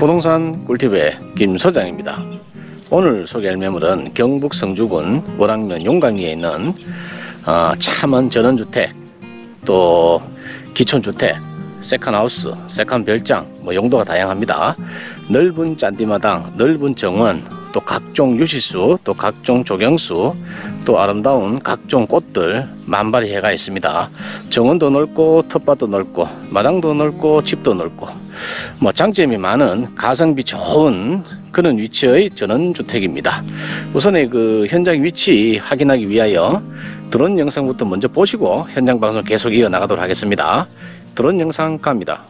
부동산 꿀팁의 김 소장입니다. 오늘 소개할 매물은 경북 성주군 월왕면 용강리에 있는 어, 참원 전원주택 또 기촌주택 세컨하우스 세컨별장 뭐 용도가 다양합니다. 넓은 짠디마당 넓은 정원 또 각종 유실수 또 각종 조경수 또 아름다운 각종 꽃들 만발히 해가 있습니다. 정원도 넓고 텃밭도 넓고 마당도 넓고 집도 넓고 뭐 장점이 많은 가성비 좋은 그런 위치의 전원주택입니다. 우선에 그 현장 위치 확인하기 위하여 드론 영상부터 먼저 보시고 현장 방송 계속 이어나가도록 하겠습니다. 드론 영상 갑니다.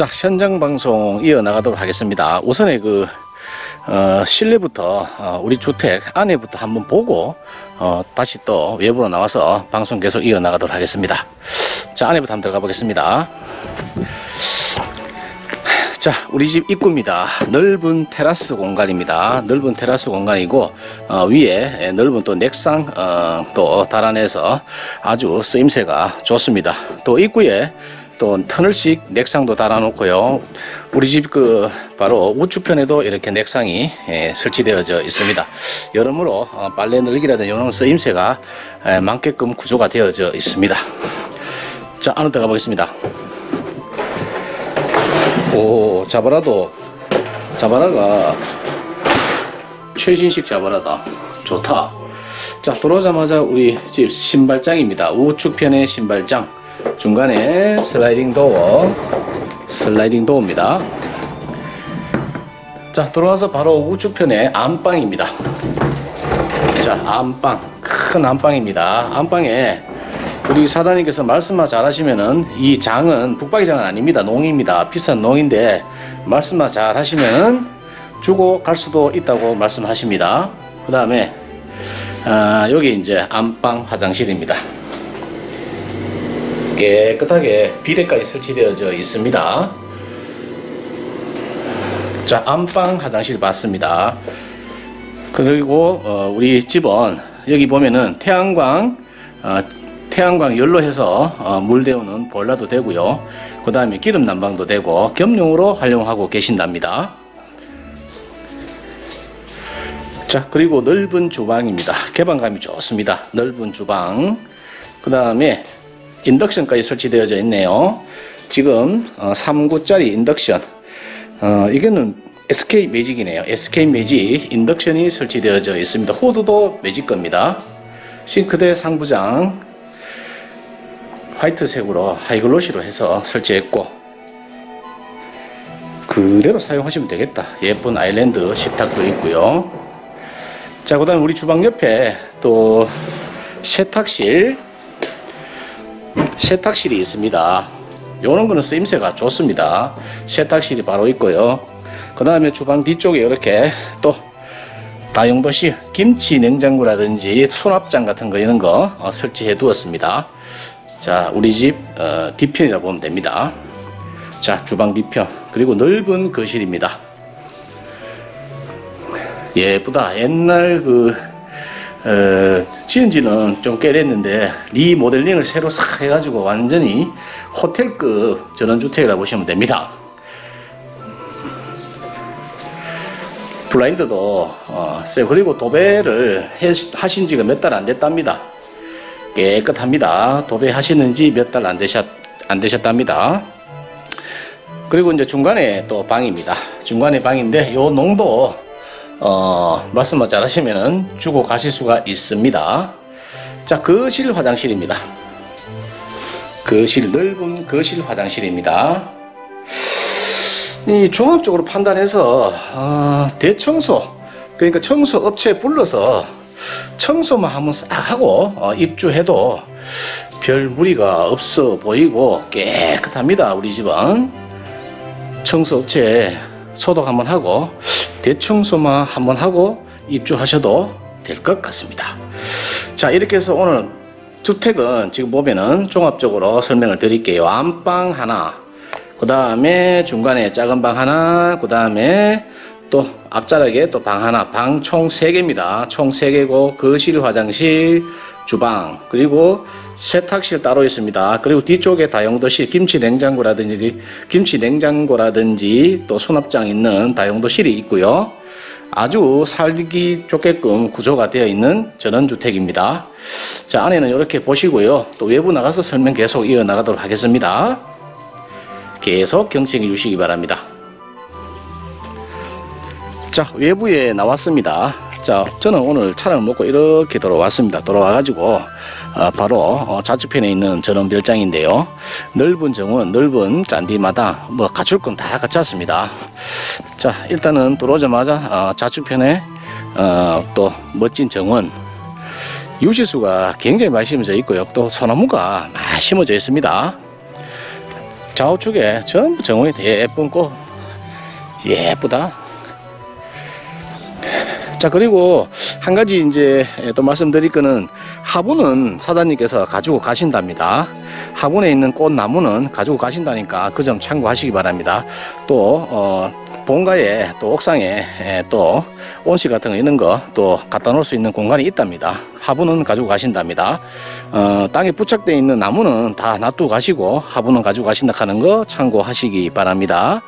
자 현장 방송 이어나가도록 하겠습니다. 우선에 그 어, 실내부터 어, 우리 주택 안에부터 한번 보고 어, 다시 또 외부로 나와서 방송 계속 이어나가도록 하겠습니다. 자 안에부터 한번 들어가 보겠습니다. 자 우리 집 입구입니다. 넓은 테라스 공간입니다. 넓은 테라스 공간이고 어, 위에 넓은 또 넥상 어, 또 달아내서 아주 쓰임새가 좋습니다. 또 입구에 또 터널식 넥상도 달아놓고요. 우리 집 그 바로 우측편에도 이렇게 넥상이 예, 설치되어져 있습니다. 여러모로 어, 빨래 늘기라든지 이런 쓰임새가 예, 많게끔 구조가 되어져 있습니다. 자 안으로 들어가 보겠습니다. 오 자바라도 자바라가 최신식 자바라다 좋다. 자 들어오자마자 우리 집 신발장입니다. 우측편의 신발장. 중간에 슬라이딩 도어 슬라이딩 도어입니다 자 들어와서 바로 우측편에 안방입니다 자 자, 안방. 큰 안방입니다. 안방에 우리 사장님께서 말씀만 잘 하시면은 이 장은 북박이장은 아닙니다. 농입니다. 비싼 농인데 말씀만 잘 하시면은 주고 갈 수도 있다고 말씀하십니다. 그 다음에 아, 여기 이제 안방 화장실입니다. 깨끗하게 비데까지 설치되어져 있습니다. 자, 안방 화장실 봤습니다. 그리고 어, 우리 집은 여기 보면은 태양광 어, 태양광 열로 해서 어, 물 데우는 보일러도 되고요. 그 다음에 기름 난방도 되고 겸용으로 활용하고 계신답니다. 자 그리고 넓은 주방입니다. 개방감이 좋습니다. 넓은 주방. 그 다음에 인덕션까지 설치되어져 있네요. 지금 어, 3구짜리 인덕션. 어, 이거는 SK 매직이네요. SK 매직 인덕션이 설치되어져 있습니다. 호드도 매직 겁니다. 싱크대 상부장 화이트색으로 하이글로시로 해서 설치했고 그대로 사용하시면 되겠다. 예쁜 아일랜드 식탁도 있고요. 자, 그 다음에 우리 주방 옆에 또 세탁실 세탁실이 있습니다. 요런 거는 쓰임새가 좋습니다. 세탁실이 바로 있고요. 그 다음에 주방 뒤쪽에 이렇게 또 다용도실 김치 냉장고라든지 수납장 같은 거 이런 거 어, 설치해 두었습니다. 자, 우리 집 어, 뒤편이라 보면 됩니다. 자, 주방 뒤편 그리고 넓은 거실입니다. 예쁘다. 옛날 그 어, 지은 지는 좀 꽤 됐는데 리모델링을 새로 싹 해가지고 완전히 호텔급 전원주택이라 보시면 됩니다. 블라인드도 어, 쎄 그리고 도배를 해- 하신 지가 몇 달 안 됐답니다. 깨끗합니다. 도배하시는 지 몇 달 안 되셨 안 되셨답니다. 그리고 이제 중간에 또 방입니다. 중간에 방인데 요 농도 어, 말씀만 잘 하시면은 주고 가실 수가 있습니다. 자, 거실 화장실입니다. 거실, 넓은 거실 화장실입니다. 이 종합적으로 판단해서, 아, 대청소, 그러니까 청소 업체 불러서 청소만 한번 싹 하고 어, 입주해도 별 무리가 없어 보이고 깨끗합니다. 우리 집은. 청소 업체 소독 한번 하고 대청소만 한번 하고 입주하셔도 될 것 같습니다. 자 이렇게 해서 오늘 주택은 지금 보면은 종합적으로 설명을 드릴게요. 안방 하나, 그 다음에 중간에 작은 방 하나, 그 다음에 또 앞자락에 또 방 하나, 방 총 3개입니다. 총 3개고 거실, 화장실, 주방, 그리고 세탁실 따로 있습니다. 그리고 뒤쪽에 다용도실, 김치 냉장고라든지, 김치 냉장고라든지 또 수납장 있는 다용도실이 있고요. 아주 살기 좋게끔 구조가 되어 있는 전원주택입니다. 자, 안에는 이렇게 보시고요. 또 외부 나가서 설명 계속 이어나가도록 하겠습니다. 계속 경청해 주시기 바랍니다. 자, 외부에 나왔습니다. 자, 저는 오늘 차량을 먹고 이렇게 돌아왔습니다. 돌아와 가지고, 어, 바로 어, 좌측편에 있는 전원 별장인데요. 넓은 정원, 넓은 잔디마다 뭐 갖출 건 다 갖췄습니다. 자, 일단은 들어오자마자 어, 좌측편에 어, 또 멋진 정원, 유지수가 굉장히 많이 심어져 있고요. 또 소나무가 많이 심어져 있습니다. 좌우측에 전부 정원이 되게 예쁜 꽃, 예쁘다. 자 그리고 한 가지 이제 또 말씀드릴 거는 화분은 사장님께서 가지고 가신답니다. 화분에 있는 꽃나무는 가지고 가신다니까 그 점 참고하시기 바랍니다. 또 어, 본가에 또 옥상에 에, 또 온실 같은 거 있는 거또 갖다 놓을 수 있는 공간이 있답니다. 화분은 가지고 가신답니다. 어, 땅에 부착되어 있는 나무는 다 놔두고 가시고 화분은 가지고 가신다 하는 거 참고하시기 바랍니다.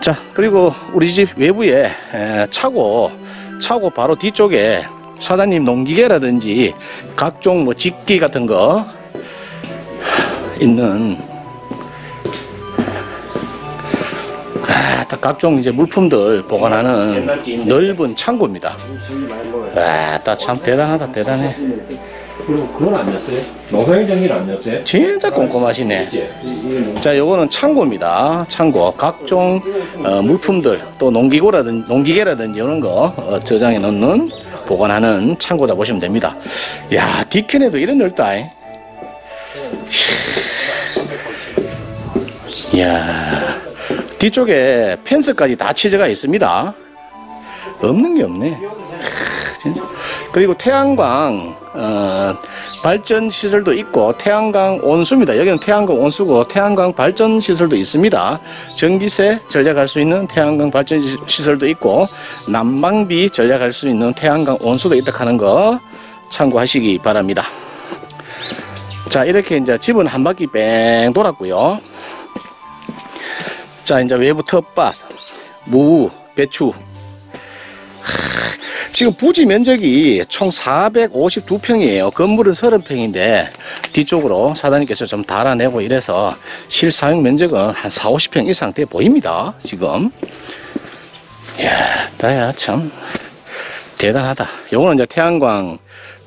자 그리고 우리 집 외부에 에, 차고 차고 바로 뒤쪽에 사장님 농기계라든지 각종 뭐 직기 같은 거 있는 아, 다 각종 이제 물품들 보관하는 넓은 창고입니다. 아, 따참 대단하다 대단해. 그리고 그건 안 냈어요? 농사일 정리를 안 냈어요? 진짜 꼼꼼하시네. 이게 자, 요거는 창고입니다. 창고. 각종 어, 물품들, 또 농기고라든지, 농기계라든지 이런 거 어, 저장해 놓는 보관하는 창고다 보시면 됩니다. 야, 뒷편에도 이런 넓다. 잉. 이야, 뒤쪽에 펜스까지 다 치즈가 있습니다. 없는 게 없네. 크, 진짜. 그리고 태양광 어, 발전 시설도 있고 태양광 온수입니다. 여기는 태양광 온수고 태양광 발전 시설도 있습니다. 전기세 절약할 수 있는 태양광 발전 시- 시설도 있고 난방비 절약할 수 있는 태양광 온수도 있다 하는 거 참고하시기 바랍니다. 자 이렇게 이제 집은 한 바퀴 뺑 돌았고요. 자 이제 외부 텃밭, 무, 배추 지금 부지 면적이 총 452평이에요. 건물은 30평인데 뒤쪽으로 사장님께서 좀 달아내고 이래서 실사용 면적은 한 4, 50평 이상 돼 보입니다. 지금. 이야, 나야 참 대단하다. 요거는 이제 태양광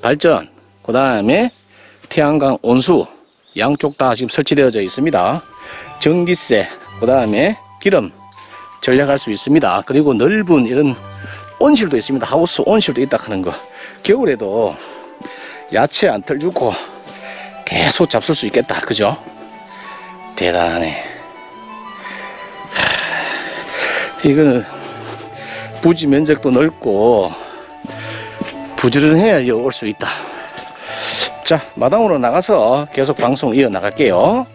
발전, 그 다음에 태양광 온수 양쪽 다 지금 설치되어져 있습니다. 전기세, 그 다음에 기름 절약할 수 있습니다. 그리고 넓은 이런 온실도 있습니다. 하우스 온실도 있다 하는 거. 겨울에도 야채 안 털주고 계속 잡술 수 있겠다. 그죠? 대단하네. 하, 이거는 부지 면적도 넓고 부지런해야 올 수 있다. 자, 마당으로 나가서 계속 방송 이어 나갈게요.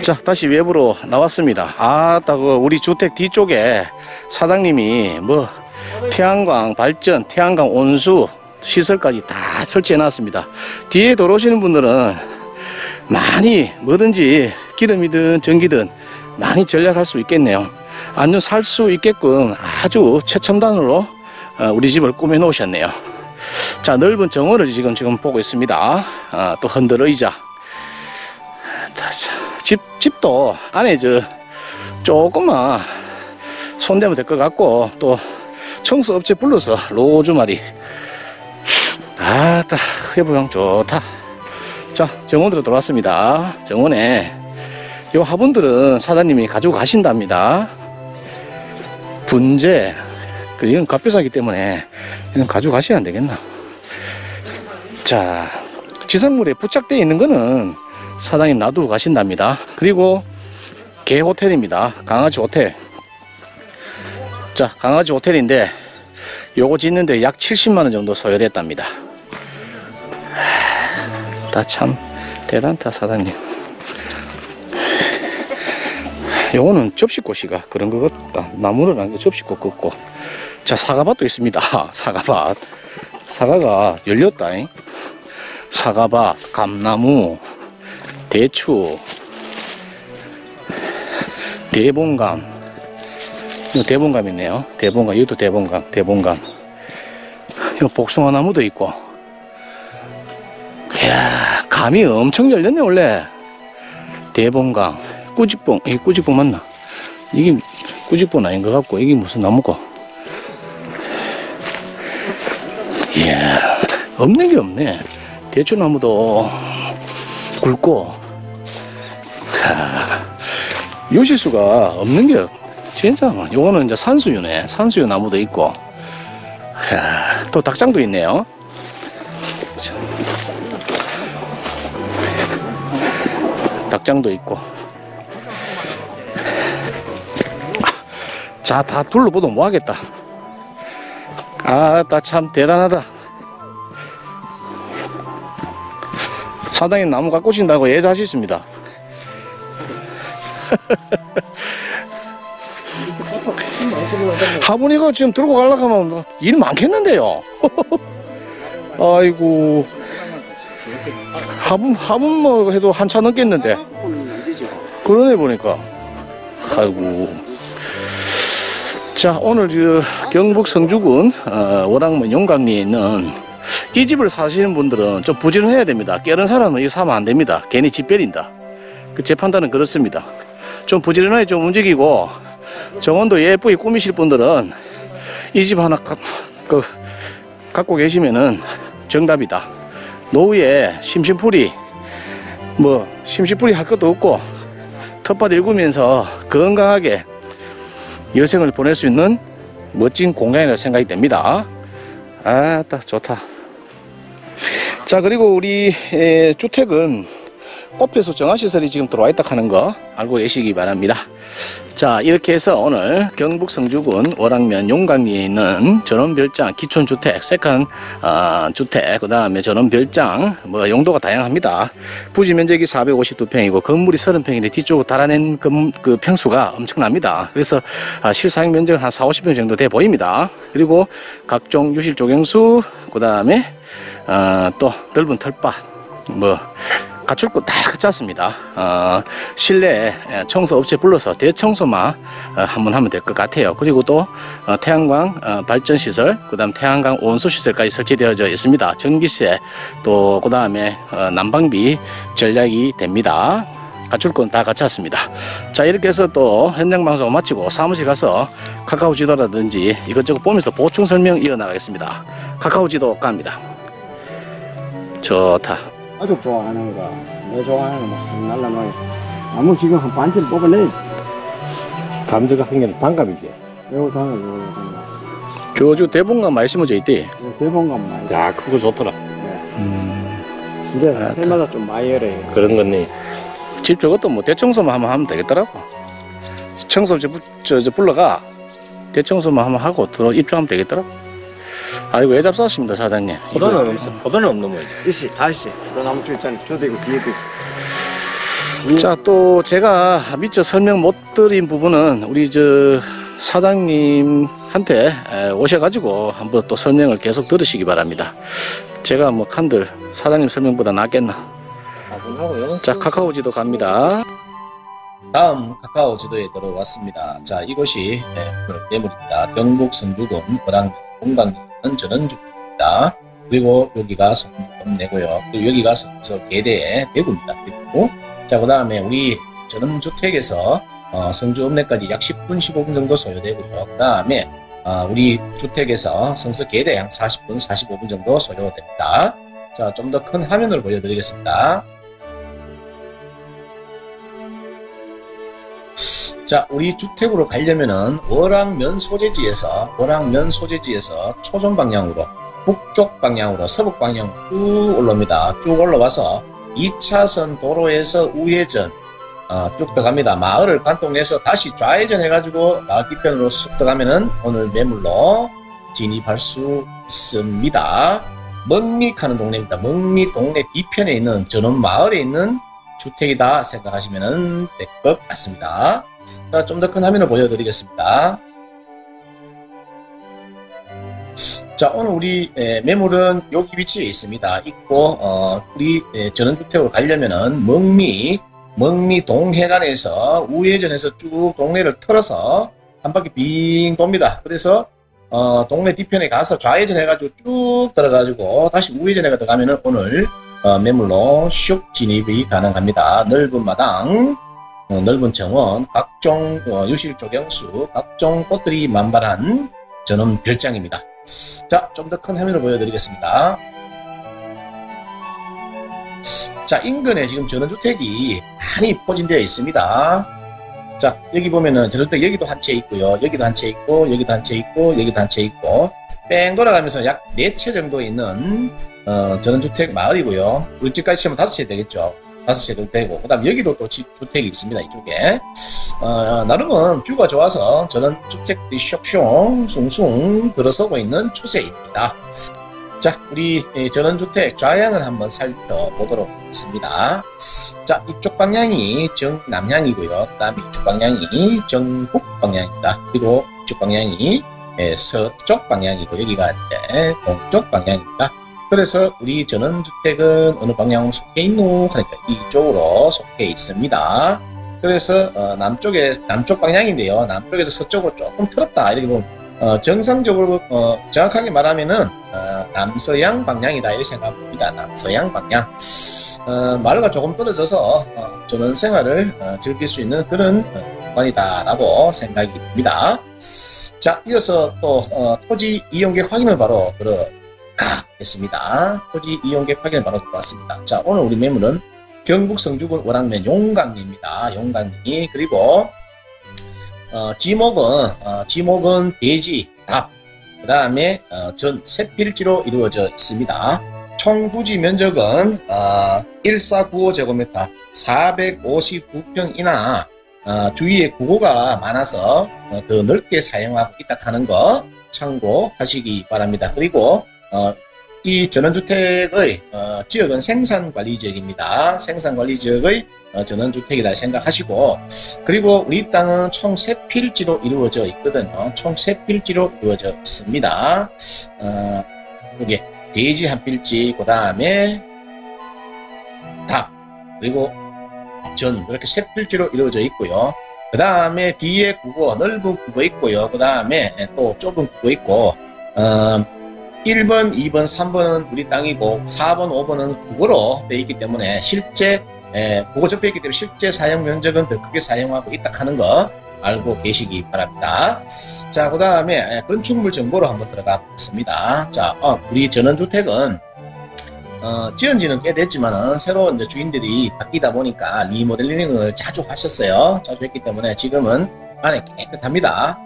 자, 다시 외부로 나왔습니다. 아, 딱그 우리 주택 뒤쪽에 사장님이 뭐 태양광 발전, 태양광 온수 시설까지 다 설치해 놨습니다. 뒤에 들어오시는 분들은 많이 뭐든지 기름이든 전기든 많이 절약할 수 있겠네요. 안전 살 수 있게끔 아주 최첨단으로 어, 우리 집을 꾸며 놓으셨네요. 자, 넓은 정원을 지금 지금 보고 있습니다. 아, 또 흔들 의자. 집, 집도 안에 저 조금만 손대면 될 것 같고 또 청소업체 불러서 로즈마리. 아따 회부형 좋다. 자 정원으로 돌아왔습니다. 정원에 요 화분들은 사장님이 가지고 가신답니다. 분재. 그 이건 값비싸기 때문에 이건 가지고 가셔야 안 되겠나. 자 지상물에 부착되어 있는 거는 사장님 놔두고 가신답니다. 그리고 개 호텔입니다. 강아지 호텔 자 강아지 호텔인데 요거 짓는데 약 70만원 정도 소요됐답니다. 다 참 대단하다 사장님. 요거는 접시꽃이가 그런 것 같다. 나무를 안게 접시꽃 같고. 자 사과밭도 있습니다. 사과밭. 사과가 열렸다잉. 사과밭 감나무 대추 대봉감 이거 대봉감 있네요. 대봉감 이것도 대봉감 대봉감. 이거 복숭아 나무도 있고. 이야 감이 엄청 열렸네 원래. 대봉감 꾸지뽕 이 꾸지뽕 맞나? 이게 꾸지뽕 아닌 것 같고 이게 무슨 나무고? 이야 없는 게 없네. 대추나무도 굵고. 하, 요실수가 없는 게 진짜 많아. 요거는 이제 산수유네. 산수유 나무도 있고. 하, 또 닭장도 있네요. 자. 닭장도 있고. 자, 다 둘러보도 뭐 하겠다. 아, 나 참 대단하다. 사장님 나무 갖고 오신다고 예자하셨습니다. 화분 이거 지금 들고 가려고 하면 뭐일 많겠는데요. 아이고. 화분, 화분 뭐 해도 한차 넘겠는데. 그러네 보니까. 아이고. 자, 오늘 그 경북 성주군 어, 월왕면 용강리에 있는 이 집을 사시는 분들은 좀 부지런해야 됩니다. 깨는 사람은 이거 사면 안 됩니다. 괜히 집 베린다. 그제 판단은 그렇습니다. 좀 부지런하게 좀 움직이고 정원도 예쁘게 꾸미실 분들은 이 집 하나 가, 그, 갖고 계시면은 정답이다. 노후에 심심풀이 뭐 심심풀이 할 것도 없고 텃밭 일구면서 건강하게 여생을 보낼 수 있는 멋진 공간이라 생각이 됩니다. 아따 좋다. 자 그리고 우리 에, 주택은 오폐수 정화시설이 지금 들어와 있다 하는 거 알고 계시기 바랍니다. 자 이렇게 해서 오늘 경북 성주군 월항면 용각리에 있는 전원별장 귀촌주택 second 아, 주택 그 다음에 전원별장 뭐 용도가 다양합니다. 부지 면적이 452평이고 건물이 30평인데 뒤쪽으로 달아낸 건, 그 평수가 엄청납니다. 그래서 아, 실상 면적은 한 4, 50평 정도 돼 보입니다. 그리고 각종 유실 조경수 그 다음에 아, 또 넓은 털밭 뭐 갖출 거 다 짰습니다. 어, 실내 청소 업체 불러서 대청소만 어, 한번 하면 될 것 같아요. 그리고 또 어, 태양광 어, 발전 시설, 그다음 태양광 온수 시설까지 설치되어져 있습니다. 전기세 또 그다음에 어, 난방비 전략이 됩니다. 갖출 건 다 갖췄습니다. 자 이렇게 해서 또 현장 방송 마치고 사무실 가서 카카오 지도라든지 이것저것 보면서 보충 설명 이어나가겠습니다. 카카오 지도 갑니다. 좋다. 가족 좋아하는 거, 내 좋아하는 거막 날라놔요. 나무 지금 한 반쯤 뽑아내. 감자가 한 개는 단감이지. 요거 당을 요거 당을. 교주 대봉감 많이 심어져 있대. 요 대본감 많이. 야, 그거 좋더라. 근데 아, 해마다 좀 많이 열어요. 그런 거네. 집 저것도 뭐 대청소만 한번 하면 되겠더라고. 청소 저, 부- 저, 저 불러가 대청소만 한번 하고 들어 입주하면 되겠더라고. 아이고 왜 잡사십니다 사장님. 포도는 없어. 포도는 없는 거지. 이씨, 다시. 또 나무 줄 있잖아요. 저도 이거 뒤에도. 있고. 자또 제가 미처 설명 못 드린 부분은 우리 저 사장님한테 에, 오셔가지고 한번 또 설명을 계속 들으시기 바랍니다. 제가 뭐 칸들 사장님 설명보다 낫겠나. 자 카카오 지도 갑니다. 다음 카카오 지도에 들어왔습니다. 자 이곳이 네, 그 매물입니다. 경북 성주군 버랑 공강리 있는 전원주입니다. 그리고 여기가 성주군 내고요. 그리고 여기가 성서 계대 대구입니다. 그리고 자 그 다음에 우리 전원주택에서 어, 성주 읍내까지 약 10분 15분 정도 소요되고요. 그 다음에 어, 우리 주택에서 성서 계대 약 40분 45분 정도 소요됩니다. 자 좀 더 큰 화면을 보여드리겠습니다. 자, 우리 주택으로 가려면은 월왕면 소재지에서 월왕면 소재지에서 초전 방향으로 북쪽 방향으로 서북 방향 쭉 올라옵니다. 쭉 올라와서 2차선 도로에서 우회전 어, 쭉 들어갑니다. 마을을 관통해서 다시 좌회전 해가지고 마을 뒤편으로 쑥 들어가면은 오늘 매물로 진입할 수 있습니다. 먹미하는 동네입니다. 먹미 동네 뒤편에 있는 전원 마을에 있는 주택이다 생각하시면 될 것 같습니다. 자, 좀 더 큰 화면을 보여드리겠습니다. 자, 오늘 우리 에, 매물은 여기 위치에 있습니다. 있고, 어, 우리 에, 전원주택으로 가려면은 먹미, 먹미 동해관에서 우회전해서 쭉 동네를 털어서 한 바퀴 빙 돕니다. 그래서 어, 동네 뒤편에 가서 좌회전 해가지고 쭉 들어가지고 다시 우회전해 들어가면은 오늘 어, 매물로 슉 진입이 가능합니다. 넓은 마당, 어, 넓은 정원, 각종 어, 유실 조경수, 각종 꽃들이 만발한 전원 별장입니다. 자, 좀 더 큰 화면을 보여드리겠습니다. 자, 인근에 지금 전원주택이 많이 포진되어 있습니다. 자, 여기 보면은 전원주택 여기도 한 채 있고요. 여기도 한 채 있고, 여기도 한 채 있고, 여기도 한 채 있고, 뺑 돌아가면서 약네채 정도 있는 어, 전원주택 마을이고요. 우리 집까지 치면 다섯 채 되겠죠. 다섯 채도 되고, 그 다음 여기도 또 집, 주택이 있습니다. 이쪽에. 어, 나름은 뷰가 좋아서 전원주택들이 쇽쇽, 숭숭 들어서고 있는 추세입니다. 자, 우리 이 전원주택 좌향을 한번 살펴보도록 하겠습니다. 자, 이쪽 방향이 정남향이고요. 그 다음에 이쪽 방향이 정북 방향입니다. 그리고 이쪽 방향이 예, 서쪽 방향이고 여기가 동쪽 방향입니다. 그래서 우리 전원주택은 어느 방향 속해 있노? 그러니까 이쪽으로 속해 있습니다. 그래서 어, 남쪽에 남쪽 방향인데요. 남쪽에서 서쪽으로 조금 틀었다 이렇게 보면 어, 정상적으로 어, 정확하게 말하면은 어, 남서양 방향이다 이렇게 생각합니다. 남서양 방향. 어, 마을과 조금 떨어져서 어, 전원 생활을 어, 즐길 수 있는 그런 어, 공간이다라고 생각이 듭니다. 자, 이어서 또 어, 토지 이용객 확인을 바로 들어 가겠습니다. 토지 이용객 확인을 바로 들어왔습니다. 자, 오늘 우리 매물은 경북 성주군 월왕면 용강리입니다. 용강리 그리고 어, 지목은 어, 지목은 대지 답, 그 다음에 어, 전 세 필지로 이루어져 있습니다. 총 부지 면적은 어, 1495제곱미터 459평이나 어, 주위에 구호가 많아서 어, 더 넓게 사용하고 있다 하는 거 참고하시기 바랍니다. 그리고 어, 이 전원주택의 어, 지역은 생산관리지역입니다. 생산관리지역의 어, 전원주택이다 생각하시고 그리고 우리 땅은 총 세 필지로 이루어져 있거든요. 총 세 필지로 이루어져 있습니다. 어, 이게 대지 한 필지, 그 다음에 답, 그리고 전 이렇게 세 필지로 이루어져 있고요. 그 다음에 뒤에 국어, 넓은 국어 있고요. 그 다음에 또 좁은 국어 있고 어, 1번, 2번, 3번은 우리 땅이고 4번, 5번은 국어로 되어 있기 때문에 실제 에, 국어 접해 있기 때문에 실제 사용 면적은 더 크게 사용하고 있다 하는 거 알고 계시기 바랍니다. 자, 그 다음에 건축물 정보로 한번 들어가 보겠습니다. 자, 어, 우리 전원주택은 어, 지은 지는 꽤 됐지만은 새로 이제 주인들이 바뀌다 보니까 리모델링을 자주 하셨어요. 자주 했기 때문에 지금은 안에 깨끗합니다.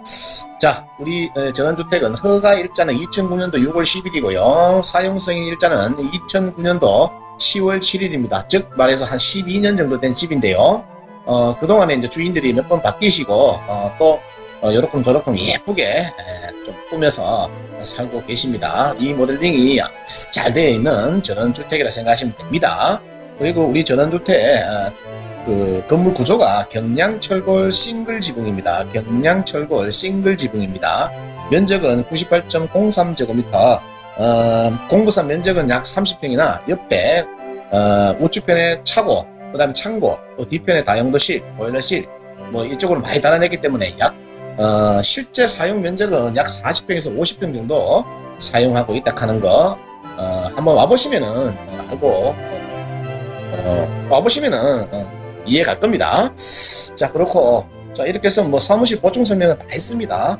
자, 우리 어, 전원주택은 허가 일자는 2009년도 6월 10일이고요. 사용승인 일자는 2009년도 10월 7일입니다. 즉 말해서 한 12년 정도 된 집인데요. 어, 그동안에 이제 주인들이 몇 번 바뀌시고 어, 또 어, 요렇끔 저렇끔 예쁘게 에, 좀 꾸며서 살고 계십니다. 이 모델링이 잘 되어 있는 전원주택이라 생각하시면 됩니다. 그리고 우리 전원주택 어, 그 건물 구조가 경량철골 싱글 지붕입니다. 경량철골 싱글 지붕입니다. 면적은 98.03제곱미터, 어, 공부산 면적은 약 30평이나 옆에 어, 우측편에 차고, 그 다음에 창고, 또 뒤편에 다용도실, 보일러실, 뭐 이쪽으로 많이 달아냈기 때문에 약 어, 실제 사용 면적은 약 40평에서 50평 정도 사용하고 있다 하는 거 어, 한번 와보시면은 어, 알고 어, 와보시면은 어, 이해 갈 겁니다. 자 그렇고 자 이렇게 해서 뭐 사무실 보충 설명은 다 했습니다.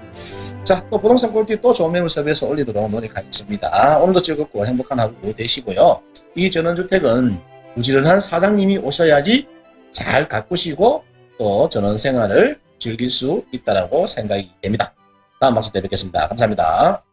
자 또 부동산 꿀팁 또 좋은 매물 서비스 올리도록 노력하겠습니다. 오늘도 즐겁고 행복한 하루 되시고요. 이 전원주택은 부지런한 사장님이 오셔야지 잘 가꾸시고 또 전원 생활을 즐길 수 있다라고 생각이 됩니다. 다음 방송 때 뵙겠습니다. 감사합니다.